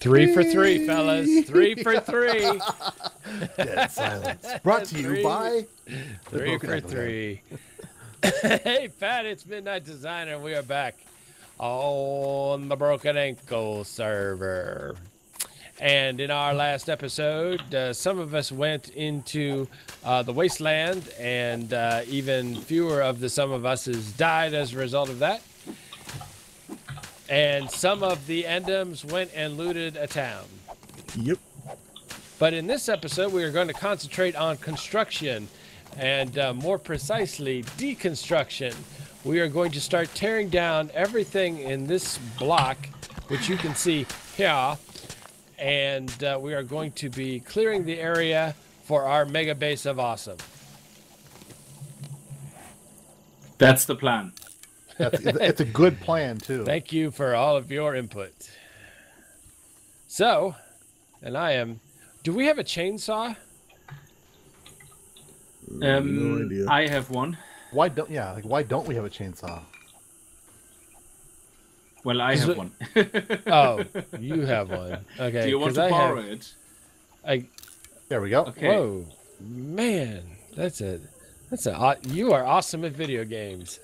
Three for three, fellas. Three for three. Dead silence. Brought to you Three. by the Three Broken for three. hey, Pat, it's Midnight Designer. We are back on the Broken Ankle server. And in our last episode, uh, some of us went into uh, the wasteland, and uh, even fewer of the some of us has died as a result of that. And some of the Endems went and looted a town. Yep. But in this episode, we are going to concentrate on construction and uh, more precisely, deconstruction. We are going to start tearing down everything in this block, which you can see here. And uh, we are going to be clearing the area for our mega base of awesome. That's the plan. That's, it's a good plan too. Thank you for all of your input. So, and I am. Do we have a chainsaw? Um, no idea. I have one. Why don't yeah? Like why don't we have a chainsaw? Well, I have it- one. Oh, you have one. Okay. Do you want to I borrow have, it? I, There we go. Okay. Whoa, man, that's it. That's a. You are awesome at video games.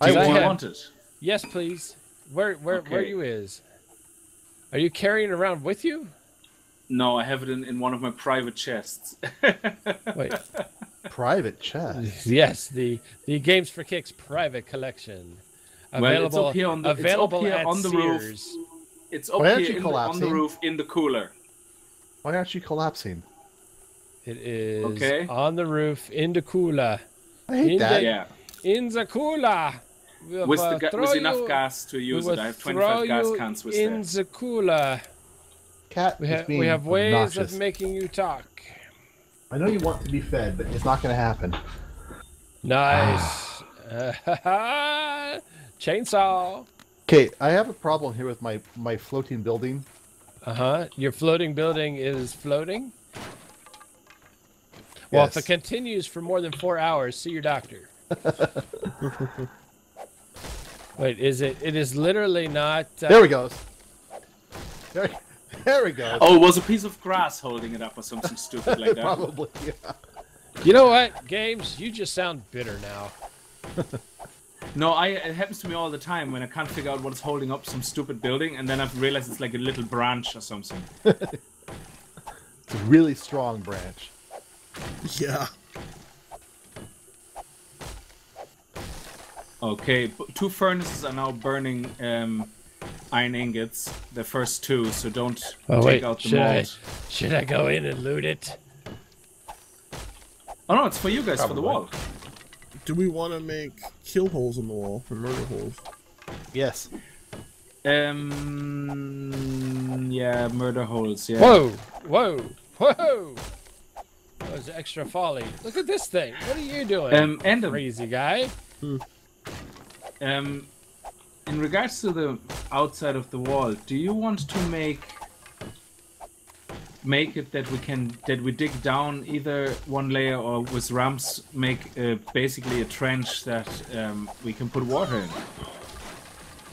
Do you I want, have- want it? Yes, please. Where where where you is? Are you carrying it around with you? No, I have it in, in one of my private chests. Wait. Private chest. yes, the the Games4Kickz private collection. Well, it's Available up here on the- it's up available here at on the roof. Sears. It's up Why aren't here you in the, on the collapsing? roof in the cooler. Why aren't you collapsing? It is Okay. on the roof in the cooler. I hate In that. the- Yeah, In the cooler. We with, will the, ga- with enough you- gas to use it. I have 25 gas cans with in that. the cooler. Cat We is have being we have ways obnoxious. of making you talk. I know you want to be fed, but it's not going to happen. Nice. Chainsaw. Okay, I have a problem here with my my floating building. Uh huh. Your floating building is floating. Well, if it continues for more than four hours, see your doctor. Wait, is it? It is literally not. Uh, There we goes. There, there we go. Oh, it was a piece of grass holding it up or something stupid like that. Probably. Yeah. You know what, games? You just sound bitter now. No, I it happens to me all the time when I can't figure out what's holding up some stupid building, and then I've realized it's like a little branch or something. It's a really strong branch. Yeah. Okay, two furnaces are now burning um, iron ingots. The first two, so don't Oh take wait, out the should I? mold. Should I go in and loot it? Oh no, it's for you guys for the wall. Do we want to make kill holes in the wall for murder holes? Yes. Um, yeah, murder holes. Yeah. Whoa, whoa, whoa! That was extra folly. Look at this thing. What are you doing? Um, and crazy guy. Um, in regards to the outside of the wall, do you want to make make it that we can that we dig down either one layer or with ramps make uh, basically a trench that um, we can put water in?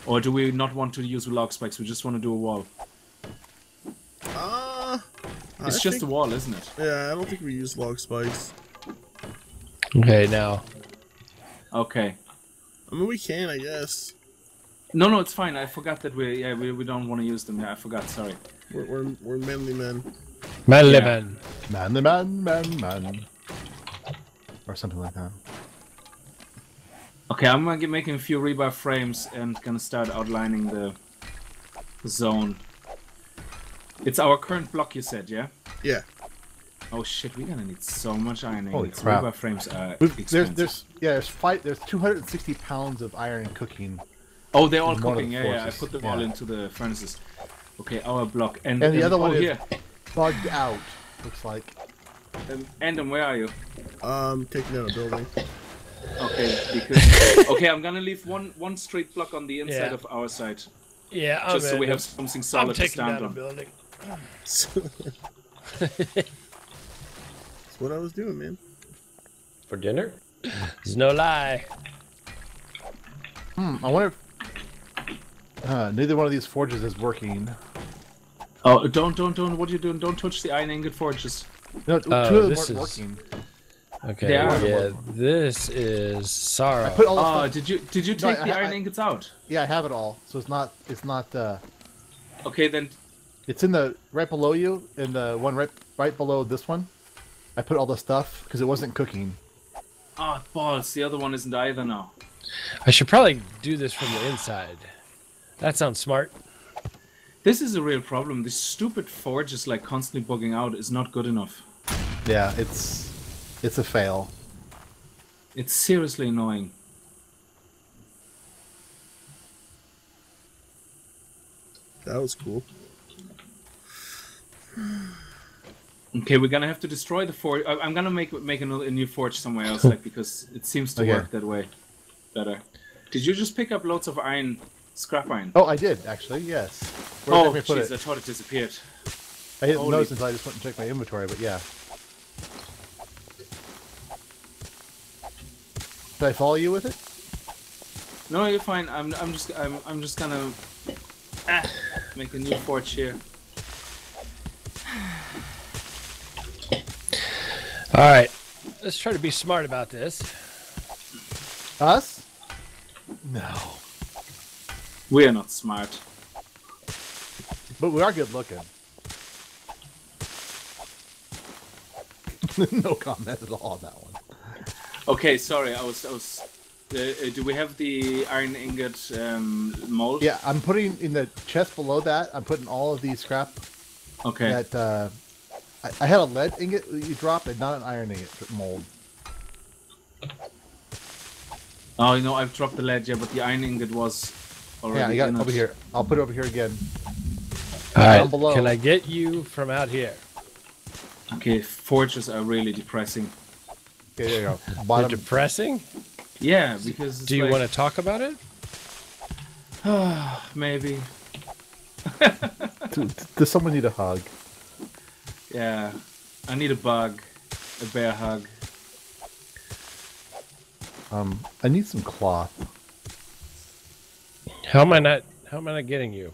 Or do we not want to use log spikes? We just want to do a wall. Uh, It's I just think, a wall, isn't it? Yeah, I don't think we use log spikes. Okay, now. Okay. I mean, we can, I guess. No, no, it's fine. I forgot that we yeah we, we don't want to use them. Yeah, I forgot. Sorry. We're, we're, we're manly men. Man Yeah. living. Man, man, man, man. Or something like that. Okay, I'm gonna get making a few rebar frames and gonna start outlining the zone. It's our current block, you said, yeah? Yeah. Oh shit, we're gonna need so much iron Holy crap. Rebar frames are expensive. There's, there's, yeah, there's five. There's 260 pounds of iron cooking, oh, they're all in one of cooking. the Yeah, yeah. I put them all into the furnaces. Okay, our block. And, and the other oh, one is here. bugged out. Looks like. Um, Aendam, where are you? Um, taking down a building. Okay, because okay, I'm gonna leave one one straight block on the inside Yeah. of our side, Yeah, I'm just so we have something I'm solid to taking stand down a on. building. That's what I was doing, man. For dinner? There's no lie. Hmm, I wonder if uh, neither one of these forges is working. Oh, don't, don't, don't. What are you doing? Don't touch the iron ingot forges. No, two Oh, of them this weren't is- working. Okay, They are. yeah, this is sorrow. I put all the Oh, stuff. did you did you take I- the I- iron ingots out? Yeah, I have it all. So it's not. It's not. uh Okay, then. It's in the right below you, in the one right right below this one. I put all the stuff because it wasn't cooking. Ah, oh, balls. The other one isn't either now. I should probably do this from the inside. That sounds smart. This is a real problem. This stupid forge is like constantly bugging out. Is not good enough. Yeah, it's it's a fail. It's seriously annoying. That was cool. Okay, we're gonna have to destroy the forge. I- I'm gonna make make another, a new forge somewhere else, like because it seems to Okay. work that way better. Did you just pick up loads of iron, scrap iron? Oh, I did actually. Yes. Where oh, I jeez, I thought it disappeared. I didn't holy- notice until I just went and checked my inventory. But yeah. Did I follow you with it? No, you're fine. I'm I'm just I'm I'm just gonna ah, make a new forge here. All right, let's try to be smart about this. Us? No. We are not smart. But we are good looking. no comment at all on that one. Okay, sorry. I was I was. Uh, uh, do we have the iron ingot um, mold? Yeah, I'm putting in the chest below that. I'm putting all of these scrap Okay. that uh, I, I had a lead ingot that you dropped and not an iron ingot mold. Oh, you know, I've dropped the lead, yeah, but the iron ingot was already Yeah, I got it over here. I'll put it over here again. All Down right, below. can I get you from out here? Okay, forges are really depressing. Okay, there you go. They're Bottom. depressing. Yeah, because Do you want to talk about it? to? Maybe. Does someone need a hug? Yeah. I need a bug, a bear hug. Um, I need some cloth. How am I not? How am I not getting you?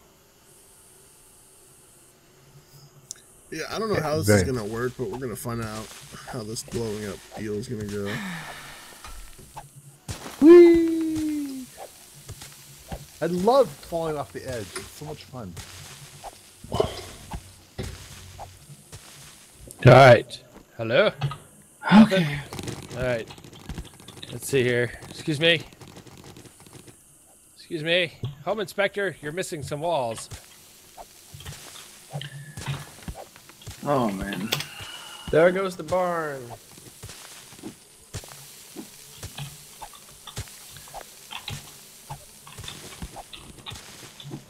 Yeah, I don't know how this Very- is gonna work, but we're gonna find out how this blowing up deal is gonna go. Whee! I love falling off the edge. It's so much fun. All right. Hello. Okay. All right. Let's see here. Excuse me. Excuse me. Home inspector, you're missing some walls. Oh, man. There goes the barn.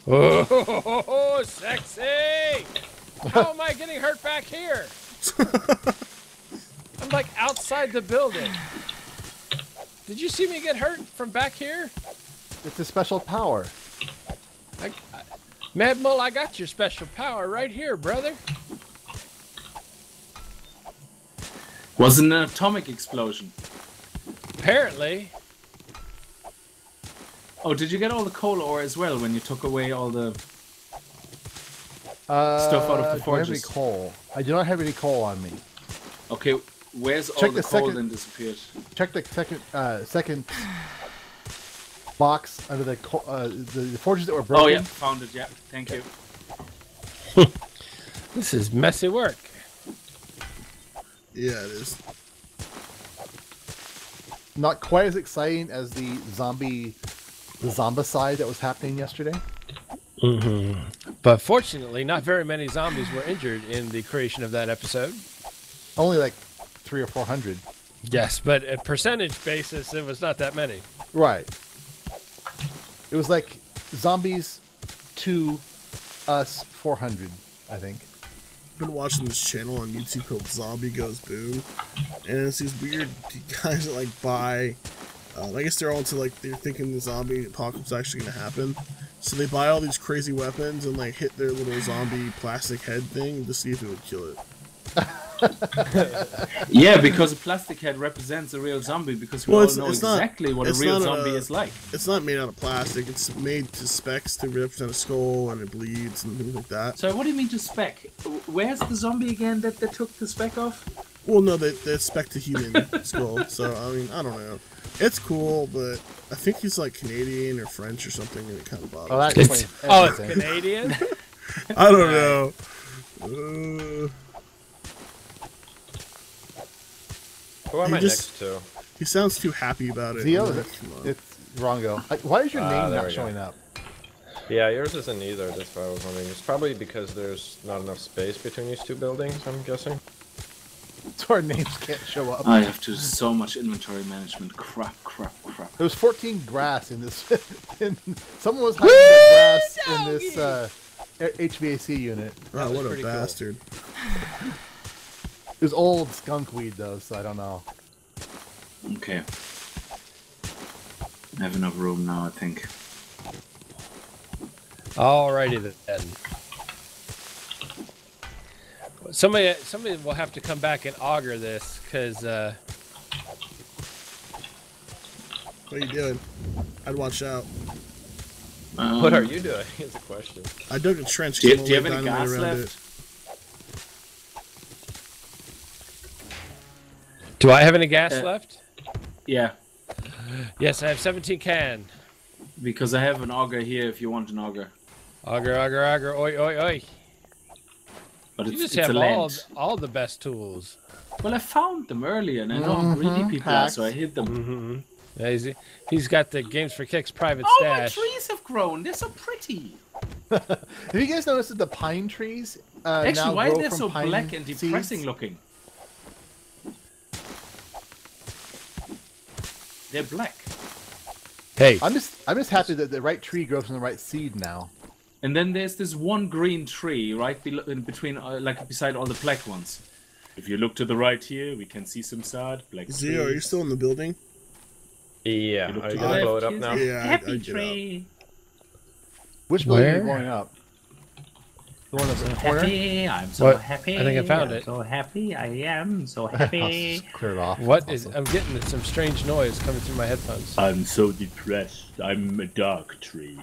Oh, sexy! How am I getting hurt back here? I'm like outside the building. Did you see me get hurt from back here? It's a special power. I, I, Mad Mull, I got your special power right here, brother. Was an atomic explosion. Apparently. Oh, did you get all the coal ore as well when you took away all the... Uh, Stuff out of the do I have any coal? I do not have any coal on me. Okay, where's all the, the coal second- then disappeared? Check the second uh, second box under the uh, the, the forges that were broken. Oh, yeah, found it, yeah. Thank you. This is messy work. Yeah, it is. Not quite as exciting as the zombie, the zombicide that was happening yesterday. But fortunately, not very many zombies were injured in the creation of that episode. Only like three or four hundred. Yes, but at percentage basis, it was not that many. Right. It was like zombies to us four hundred, I think. I've been watching this channel on YouTube called Zombie Goes Boom, and it's these weird guys that like buy. Uh, I guess they're all into like they're thinking the zombie apocalypse is actually gonna happen, so they buy all these crazy weapons and like hit their little zombie plastic head thing to see if it would kill it. Yeah, because a plastic head represents a real zombie because we Well, all it's- know it's not- exactly what a real zombie a- is like. It's not made out of plastic. It's made to specs to represent a skull and it bleeds and things like that. So what do you mean to spec? Where's the zombie again that they took the spec off? Well, no, they, they spec to human skull. So I mean, I don't know. It's cool, but I think he's like Canadian or French or something, and it kind of bothers. Oh, that me. It's, oh, it's. Canadian. I don't know. Uh, Who am I just- next to? he sounds too happy about it. Xeo, I'm like, it? come on. It's Rongo. I- Why is your Ah, name not showing up? Yeah, yours isn't either. That's what I was wondering. It's probably because there's not enough space between these two buildings. I'm guessing. So our names can't show up. I have to do so much inventory management. Crap, crap, crap. There was 14 grass in this. in, someone was hiding the grass in this uh, HVAC unit. Wow, what a pretty cool. bastard. It was old skunk weed though, so I don't know. Okay. I have enough room now, I think. Alrighty then. Somebody, somebody will have to come back and auger this, cause uh, What are you doing? I'd watch out. Um, what are you doing? Is a question. I dug a trench. Do you, do you have any gas down around left? do I have any gas Uh, left? Yeah, Yes, I have 17 can. because I have an auger here if you want an auger. Auger, auger, auger, oi, oi, oi. But You just it's have a all, lens. all the best tools. Well, I found them earlier, and I know how greedy Mhm, people are, so I hid them. Mm-hmm. Yeah, he's, he's got the Games4Kickz private Oh, my trees have grown. They're so pretty. Have you guys noticed that the pine trees uh, Actually, now why are they so black and seeds? depressing looking? They're black. Hey, I'm just I'm just happy that the right tree grows from the right seed now. And then there's this one green tree right belo- in between, uh, like beside all the black ones. If you look to the right here, we can see some sad black Xeo, are you trees. still in the building? Yeah. You look Are you gonna blow it up now? Yeah, Happy I'd get out. tree. Which building are you Where? going up? The one that's in the corner. Happy, I'm so What? happy. I think I found I'm it. So happy, I am so happy. clear it off. what That's is? I'm getting some strange noise coming through my headphones. I'm so depressed. I'm a dark tree.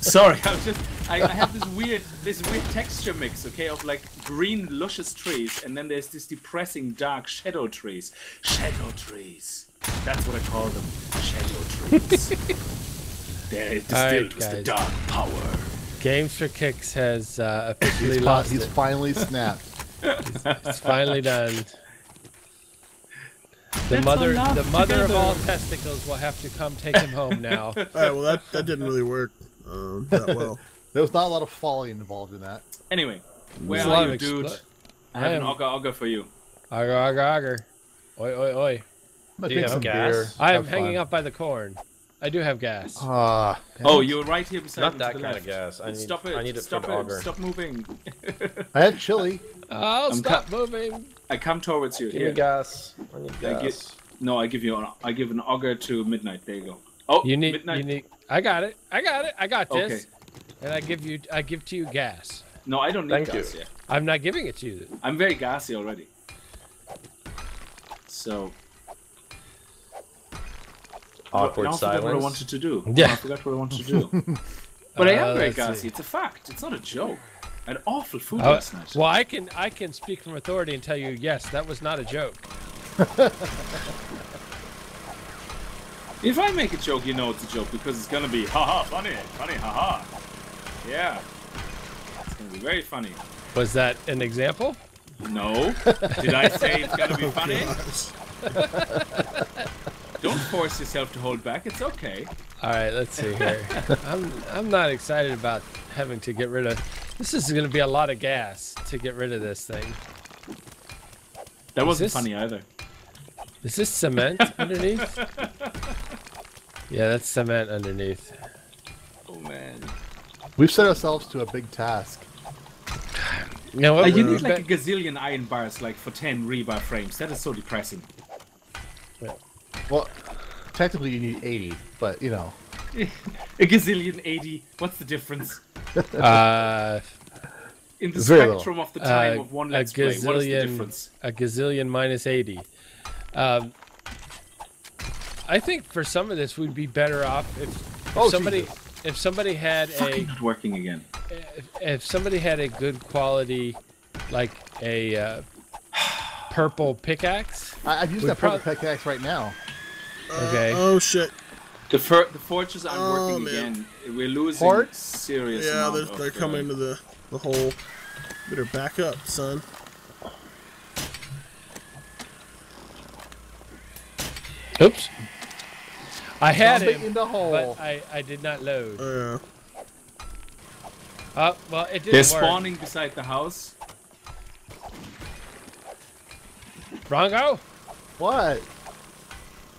Sorry, I was just I, I have this weird this weird texture mix, okay, of like green luscious trees, and then there's this depressing dark shadow trees. Shadow trees. That's what I call them. Shadow trees. They're distilled with the guys. dark power. Games4Kickz has uh, officially He's, fi- lost he's it. finally snapped. It's finally done. The Let's mother, the mother of all testicles will have to come take him home now. All right, well that that didn't really work um, that well. There was not a lot of folly involved in that. Anyway, where There's a lot are you, of dude? explo- I have I an am- auger auger for you. Auger, auger, auger. Oi, oi, oi. I'm Do you have some gas? beer. I am have hanging fun. up by the corn. I do have gas. Ah. Oh, you're right here beside Not me that to the kind left. of gas. I need. Stop it! I need it Stop for it! auger. Stop moving! I had chili. Oh, I'm stop moving. I come towards you. Give Here. me gas. I need I get- gas. No, I give you an I give an auger to midnight. There you go. Oh, You need, midnight. you need. I got it. I got it. I got this. Okay. And I give you, I give to you gas. No, I don't need Thank gas you. yet. I'm not giving it to you. I'm very gassy already. So Awkward now I forgot what I wanted to do. Yeah. I forgot what I wanted to do. but I Uh, am very let's see. gassy. It's a fact. It's not a joke. An awful food Oh, last night. well, I can, I can speak from authority and tell you, yes, that was not a joke. If I make a joke, you know it's a joke because it's gonna be haha funny, funny haha. Yeah. It's gonna be very funny. Was that an example? No. Did I say it's gonna be oh, funny? Don't force yourself to hold back. It's okay. All right, let's see here. I'm, I'm not excited about having to get rid of. This is going to be a lot of gas to get rid of this thing. That wasn't this- funny either. Is this cement underneath? Yeah, that's cement underneath. Oh man. We've set ourselves to a big task. You know what? Uh, you need like a gazillion iron bars, like for 10 rebar frames. That is so depressing. Well, technically you need 80, but you know. A gazillion 80. What's the difference? uh, in the Very little. spectrum of the time Uh, of one a let's play, what is the difference? a gazillion minus 80. Um, I think for some of this, we'd be better off if, if Oh, somebody Jesus. if somebody had Fucking a not working again. if, if somebody had a good quality, like a uh, purple pickaxe. I, I've used that purple pickaxe right now. Okay. Oh shit. The fir- the forges aren't Oh, working man. again. We're losing Fort? serious. Yeah, they're, of, they're uh, coming to the the hole. Better back up, son. Oops. I had Zombie him, in the hole. but I, I did not load. Oh Uh, well, it didn't They're work. spawning beside the house. Rongo, What?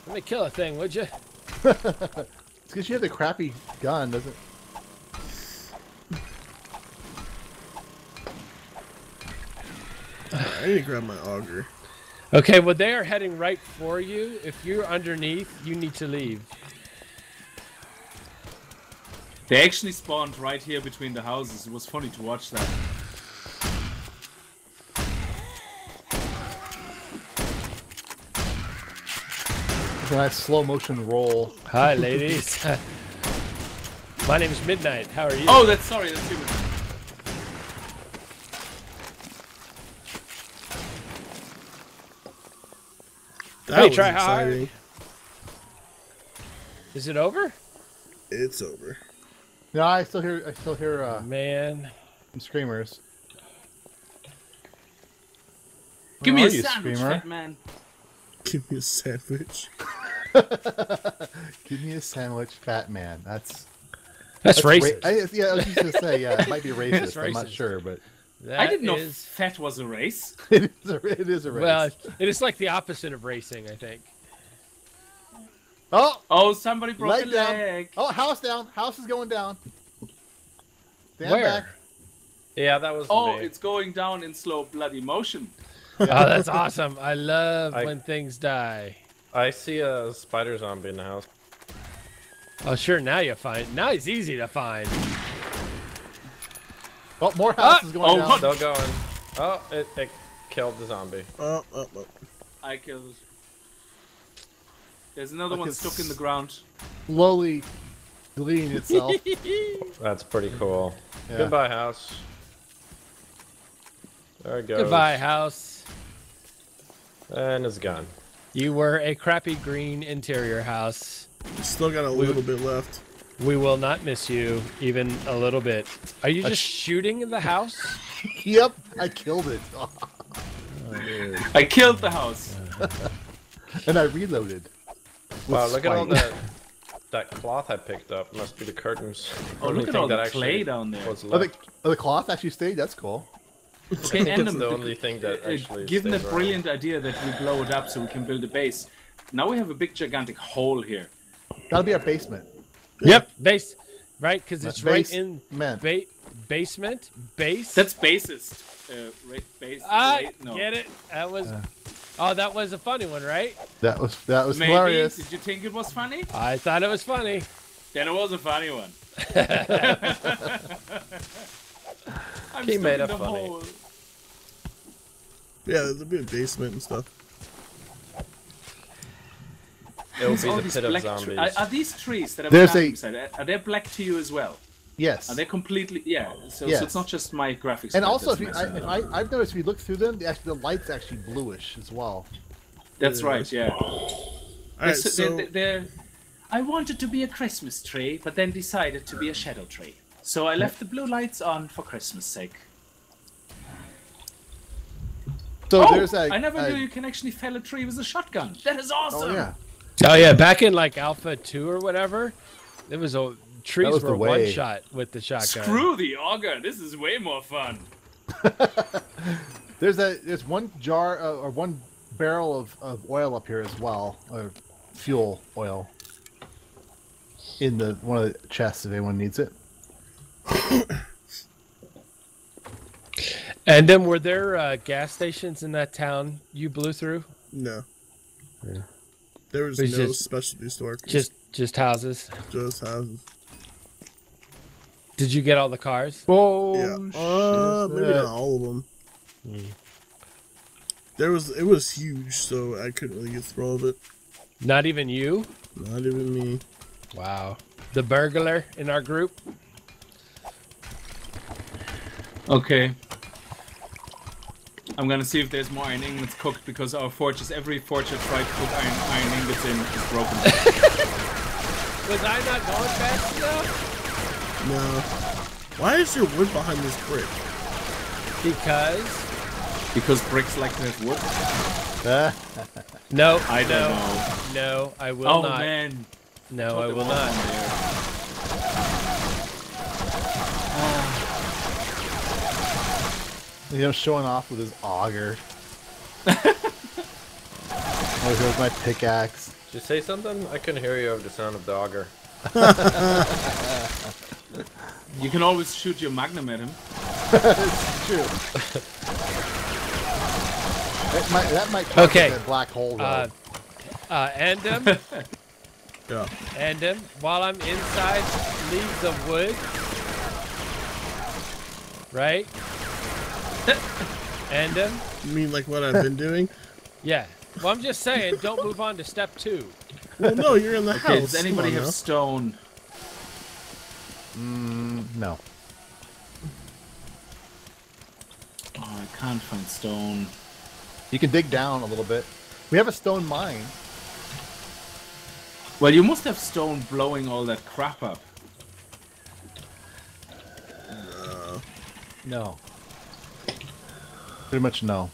let me kill a thing, would you? It's because you have the crappy gun, doesn't? yeah. I need to grab my auger. Okay, well, they are heading right for you. If you're underneath, you need to leave. They actually spawned right here between the houses. It was funny to watch that. Nice slow motion roll. Hi, ladies. My name is Midnight. How are you? Oh, that's sorry. That's human. That Hey, was try hard. is it over? It's over. No, I still hear. I still hear uh, Man, some screamers. Give Where me a you, sandwich, screamer? fat man. Give me a sandwich. Give me a sandwich, fat man. That's that's, ra- racist. I, yeah, I was just gonna say, yeah, it might be It's racist. I'm not sure, but That I didn't know is- fat was a race. it is a, it is a race. Well, it is like the opposite of racing, I think. oh, Oh, somebody broke light a down. leg. Oh, house down. House is going down. Stand Where? back. Yeah, that was Oh, me. it's going down in slow bloody motion. Oh, that's awesome. I love I- when things die. I see a spider zombie in the house. Oh, sure. Now you find. Now he's easy to find. Oh, more houses ah! going oh, down. what? Still going. Oh, it, it killed the zombie. Oh, oh, oh. I killed. There's another Look, one stuck in the ground. Slowly deleting itself. That's pretty cool. Yeah. Goodbye, house. There it goes. Goodbye, house. And it's gone. You were a crappy green interior house. Still got a little bit left. We will not miss you even a little bit. Are you just shooting in the house? yep, I killed it, I killed the house. and I reloaded. Wow, look at all spite. that that cloth I picked up. Must be the curtains. Oh, Only look at all that the clay down there. was Oh, the, oh, the cloth actually stayed. That's cool. Okay, It's Enderman, the only thing that uh, actually. given stays the around. brilliant idea that we blow it up so we can build a base, now we have a big gigantic hole here. That'll be our basement. Yep. Base. Right? Because it's right in man. ba- basement. Base. That's basest. Uh, ra- base. Ah, ra- no. get it? That was. Oh, that was a funny one, right? That was that was Maybe. hilarious. Did you think it was funny? I thought it was funny. Then it was a funny one. I'm He made in it funny. hole. Yeah, there'll be a basement and stuff. It will be the these pit of black zombies. tre- Are, are these trees that are There's standing a- beside, are- are they black to you as well? Yes. Are they completely? Yeah. So, Yes. so it's not just my graphics. and also, if you, I, if I, I've noticed if you look through them, the, actually, the light's actually bluish as well. that's right. Yeah. All right, They're- so they're, they're- I wanted to be a Christmas tree, but then decided to be a shadow tree. So I left the blue lights on for Christmas sake. So oh, there's a. I never a- knew you can actually fell a tree with a shotgun. That is oh, awesome. Oh yeah. Oh yeah, back in like Alpha Two or whatever, it was a trees was the were one shot with the shotgun. Screw the auger. This is way more fun. There's a there's one jar uh, or one barrel of, of oil up here as well, or fuel oil. In the one of the chests if anyone needs it. And then were there uh, gas stations in that town you blew through? no. There was It's no just- specialty store. Just just houses. just houses. Did you get all the cars? Oh, yeah. Uh, maybe not all of them. There was it was huge, so I couldn't really get through all of it. Not even you? Not even me. Wow. The burglar in our group? Okay. I'm gonna see if there's more iron ingots cooked because our fortress, every fortress I tried to put iron, iron ingots in is broken. Was I not going fast enough? No. Why is there wood behind this brick? Because. because bricks like to have wood. Ah, No, I don't no, know. no, I will oh not. Oh man. No, Thought I will was not. one there. You know, showing off with his auger. oh, here's my pickaxe. Did you say something? I couldn't hear you over the sound of the auger. You can always shoot your magnum at him. It's true. that might that might count Okay. as a black hole though. Uh, uh, Aendam, Yeah. Aendam, while I'm inside leaves of wood, right? Aendam, um, You mean like what I've been doing? yeah. Well, I'm just saying, don't move on to step two. Well, no, you're in the Okay, house. does anybody have now. stone? Mm, no. Oh, I can't find stone. You can dig down a little bit. We have a stone mine. Well, you must have stone blowing all that crap up. No. Pretty much no.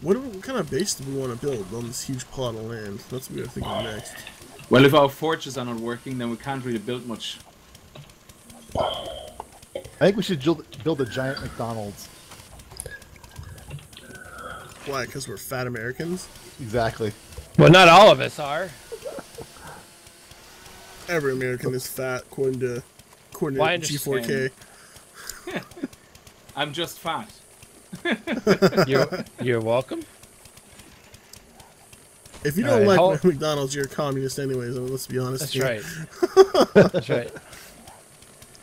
What, what kind of base do we want to build on this huge plot of land? That's what we gotta think of next. Well, if our forges are not working, then we can't really build much. I think we should build, build a giant McDonald's. Why? Because we're fat Americans? Exactly. Well, not all of us are. Every American is fat, according to according Well, I to G4K. I'm just fat. You're, you're welcome. If you don't right, like hold- McDonald's, you're a communist anyways. I mean, let's be honest. That's here. right. That's right.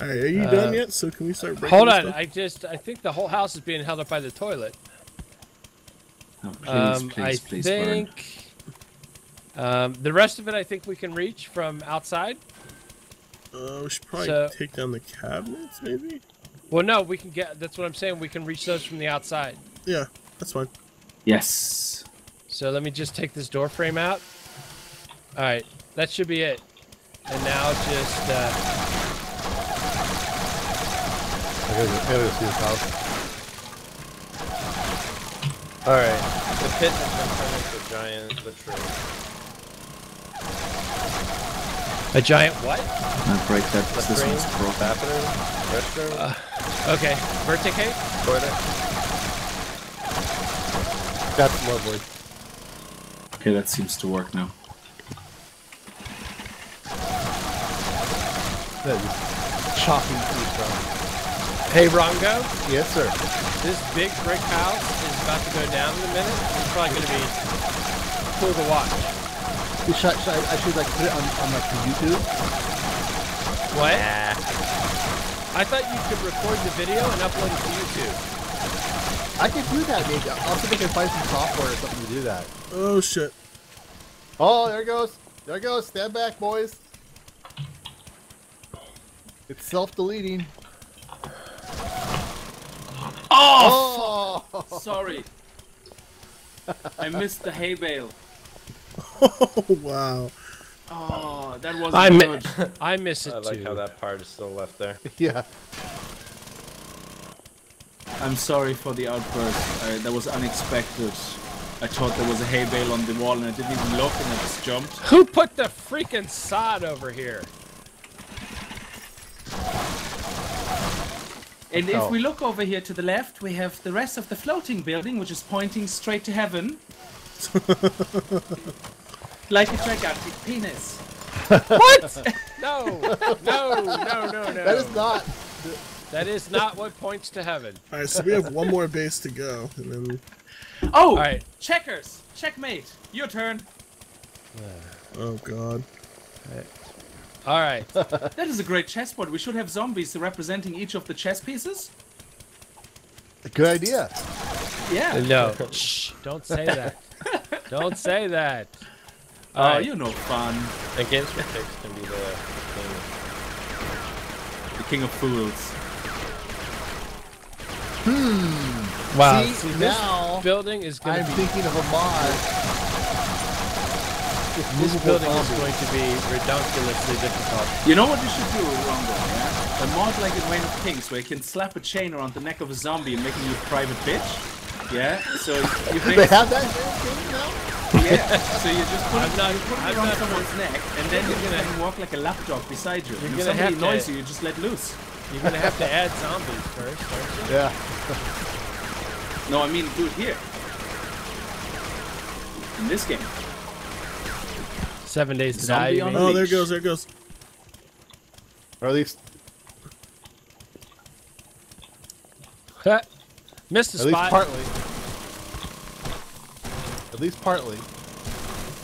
All right, are you Uh, done yet? So can we start breaking Hold on. stuff? I just, I think the whole house is being held up by the toilet. Oh, please, um, please, I please think um, the rest of it I think we can reach from outside. Uh, we should probably So- take down the cabinets, maybe. Well, no, we can get. That's what I'm saying. We can reach those from the outside. Yeah, that's fine. Yes. So let me just take this door frame out. All right, that should be it. And now just uh, I gotta, go- I gotta go see this house. Alright, the pit has been turned into a giant latrine. a giant what? I'll break that. This Latrine? one's broken. Bathroom? Restroom? Okay, verticate. toilet? That's lovely. Okay, that seems to work now. That is chopping through stuff. Hey, Rongo, Yes, sir. this big brick house is about to go down in a minute. It's probably going to be cool to watch. Should, should I, I should like put it on, on like YouTube. What? I thought you could record the video and upload it to YouTube. I could do that maybe. I'll see if I can find some software or something to do that. Oh shit! Oh, there it goes. There it goes. Stand back, boys. It's self-deleting. Oh, Oh! sorry. I missed the hay bale. Oh wow! Oh, that wasn't I mi- good. I miss it too. I like too. how that part is still left there. yeah. I'm sorry for the outburst. Uh, that was unexpected. I thought there was a hay bale on the wall and I didn't even look and I just jumped. Who put the freaking sod over here? And Oh. if we look over here to the left, we have the rest of the floating building, which is pointing straight to heaven. like a gigantic penis. What? no, no, no, no, no. That is not. That is not what points to heaven. All right, so we have one more base to go, and then Oh! All right. Checkers! Checkmate! Your turn! oh god, All right. That is a great chessboard. We should have zombies representing each of the chess pieces. Good idea. Yeah. No. Shh. Don't say that. Don't say that. Oh, Alright. you know fun. And games for pigs can be the thing. The king of fools. Hmm. Wow. See, See, this now building is going to be... I'm thinking of a mod. This movable building is going to be ridiculously difficult. You know what you should do, Rumble, yeah? A mod like in Reign of Kings, where you can slap a chain around the neck of a zombie and making you a private bitch. Yeah? So you They have that game now? Yeah. So you just put I'm it, not- you put it I'm around someone's neck, and then you're gonna- gonna walk like a lapdog beside you. And if gonna have to- annoys you, you just let loose. You're going to have to add zombies first, aren't you? Yeah. No, I mean do it here. In this game. Seven days to Zombie die. you on mean? Oh, there it goes. There it goes. Or at least, Huh. Missed a at least spot. partly. At least partly.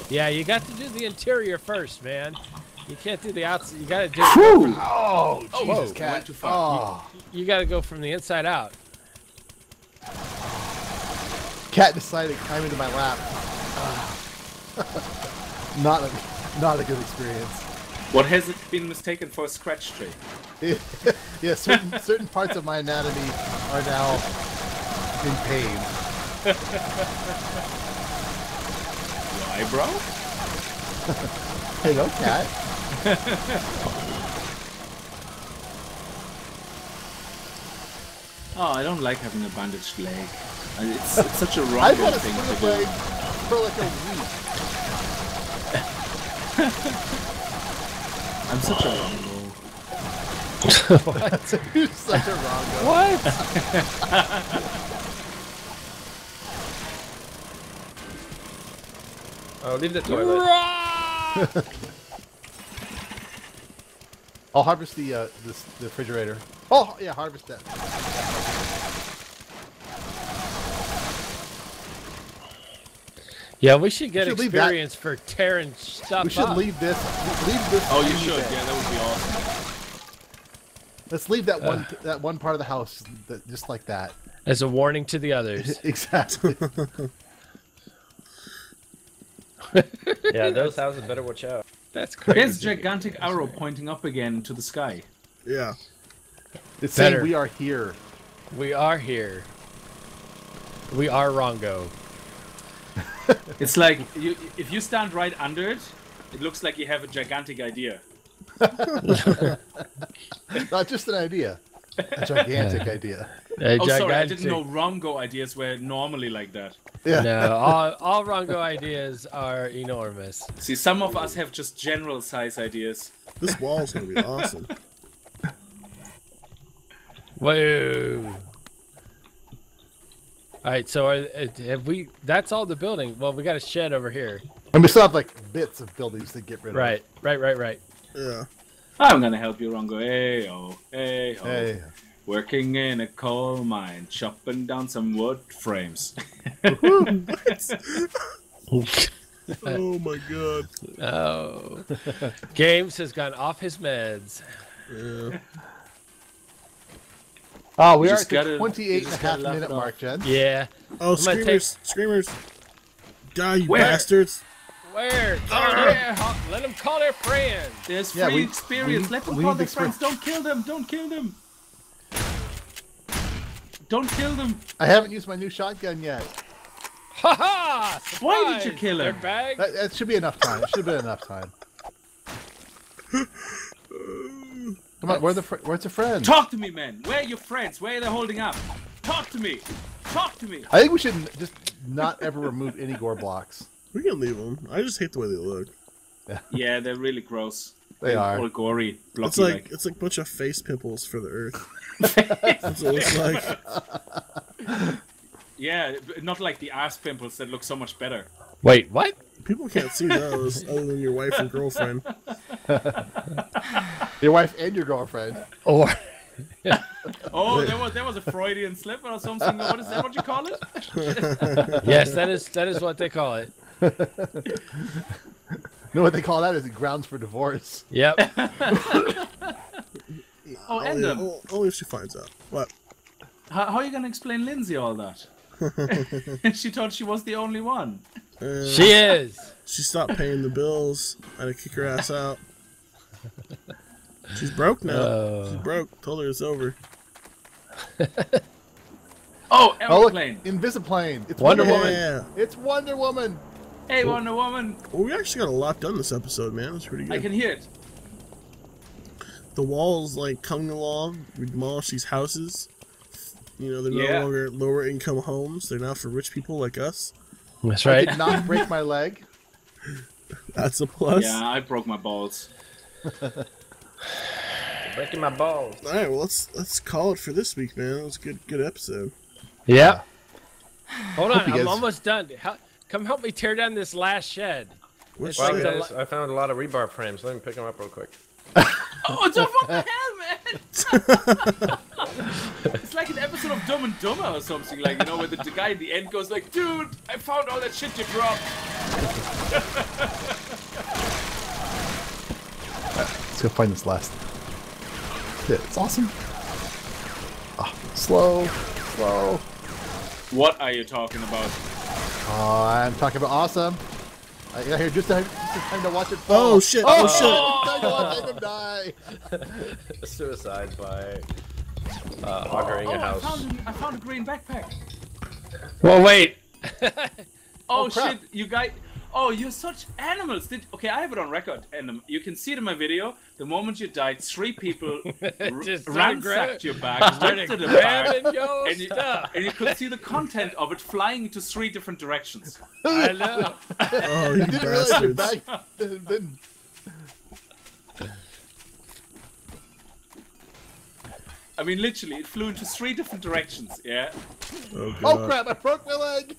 Yeah, you got to do the interior first, man. You can't do the outside. You got to do. It Oh, Oh, Jesus, I cat. too far. Oh, you ah. got to go from the inside out. cat decided to climb into my lap. not a, not a good experience. What has it been mistaken for a scratch tree? yeah, certain certain parts of my anatomy are now in pain. Why, bro? Hey, no, cat. Oh, I don't like having a bandaged leg. It's, it's such a wrong I've had a thing to do. leg for like a week. I'm such a wrong You're such a wrong. What? Oh, leave the toilet. I'll harvest the uh, this the refrigerator. Oh yeah, harvest that. Yeah, we should get should experience for tearing stuff We should up. leave this. Leave this. Oh, you should. bit. Yeah, that would be awesome. Let's leave that one that one part of the house that, just like that. as a warning to the others. exactly. Yeah, those houses better watch out. That's crazy. There's a gigantic arrow pointing up again to the sky. Yeah. It's Better. saying we are here. We are here. We are Rongo. It's like you, if you stand right under it, it looks like you have a gigantic idea. Not just an idea. A gigantic idea. A Oh, sorry, I didn't know Rongo ideas were normally like that. Yeah. No, all, all Rongo ideas are enormous. See, some of us have just general size ideas. This wall's gonna be awesome. Whoa. All right, so are, uh, have we? That's all the building. Well, we got a shed over here. And we still have like bits of buildings to get rid of. Right, right, right, right. Yeah. I'm gonna help you, Rongo. Hey oh, hey of. oh. Hey. Working in a coal mine, chopping down some wood frames. Oh my god. Oh, Games has gone off his meds. Yeah. Oh, we You are just at the gotta- 28 and a half minute it mark, Jen. Yeah. Oh, I'm gonna screamers! Screamers! Die, you Where? bastards! Where? Yeah, let them call their friends. There's Yeah, free we- experience. we- Let them call their experience. friends. Don't kill them. Don't kill them. Don't kill them. I haven't used my new shotgun yet. Ha ha! Why did you Surprise! kill Their him? bag. That, that should be enough time. It should have been enough time. Come on, where the fr- where's the friends? Talk to me, man. Where are your friends? Where are they holding up? Talk to me. Talk to me. I think we should just not ever remove any gore blocks. We can leave them. I just hate the way they look. Yeah, they're really gross. They are. All gory, blocky It's like like. it's like a bunch of face pimples for the earth. That's what it looks like. Yeah, not like the ass pimples that look so much better. Wait, what? People can't see those other than your wife and girlfriend. Your wife and your girlfriend. Or Oh, there was there was a Freudian slip or something. What is that? What you call it? yes, that is that is what they call it. Know what they call that? Is grounds for divorce. Yep. Oh, Only, Aendam, o- only if she finds out. What? how, how are you gonna explain Lindsay all that? she thought she was the only one. Uh, she is. She stopped paying the bills. I had to kick her ass out. She's broke now. Oh. She's broke. Told her it's over. Oh, Oh, look, aeroplane. Invisiplane. It's Wonder Wonder, Woman. Woman. It's Wonder Woman. Hey, Wonder Woman. Well, we actually got a lot done this episode, man. It's pretty good. I can hear it. The walls like coming along. We demolish these houses. You know, they're Yeah. no longer lower income homes. They're now for rich people like us. That's right. I right. did not break my leg. That's a plus. Yeah, I broke my balls. Breaking my balls. All right, well let's let's call it for this week, man. It was a good good episode. Yeah. Hold on, I'm guys- almost done. Hel- come help me tear down this last shed. Which Wow, like the guys, I found a lot of rebar frames. Let me pick them up real quick. Oh, it's what the hell, man? it's like an episode of Dumb and Dumber or something, like you know, where the, the guy at the end goes like, "Dude, I found all that shit you dropped." Let's go find this last. Yeah, It's awesome. Ah, slow, slow. What are you talking about? Oh, I'm talking about awesome. I got here just in just time to watch it fall. Oh shit! Oh, shit! Time to watch him die. Suicide by uh, augering Oh, a I house. found, a, I found a green backpack. Well, wait. Oh, crap. shit, you guys. Oh, you're such animals. Did okay? I have it on record, and um, you can see it in my video. The moment you died, three people r- Just ransacked your bag, Started ripped it apart, your and you, stuff. and you could see the content of it flying into three different directions. I know. Oh, you Didn't realize your bag had been. I mean, literally, it flew into three different directions. Yeah. Oh, Oh crap! I broke my leg.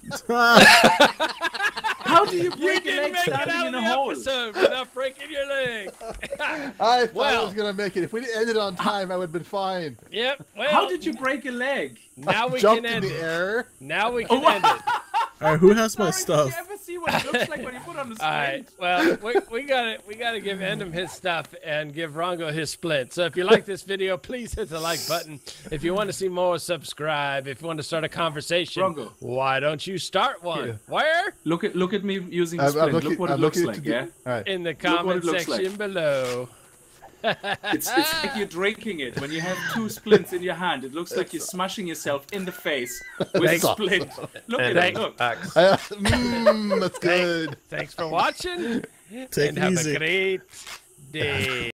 How do you You break a didn't leg standing in a the hole? episode without breaking your leg. I thought I was gonna make it. If we didn't on time, I would have been fine. Yep. Well, How did you break a leg? Now we Jumped can in end the it. air. Now we Oh, can end it. All right, who has my Sorry, stuff? Did you ever see what it looks like when you put on the All right. Well, we, we gotta we gotta give Aendam his stuff and give Rongo his split. So if you like this video, please hit the like button. If you want to see more, subscribe. If you want to start a conversation, Rongo. why don't you start one? Where? Look at look at me using the I'm- I'm looking- look what I'm it looks looking like. to do- Yeah. All right. In the Look comment section like. below. It's, it's like you're drinking it. When you have two splints in your hand, it looks like you're smashing yourself in the face with a Thanks. splint. Look at it. Look. axe. Uh, mm, that's good. Thanks for watching Take and it have easy. a great day.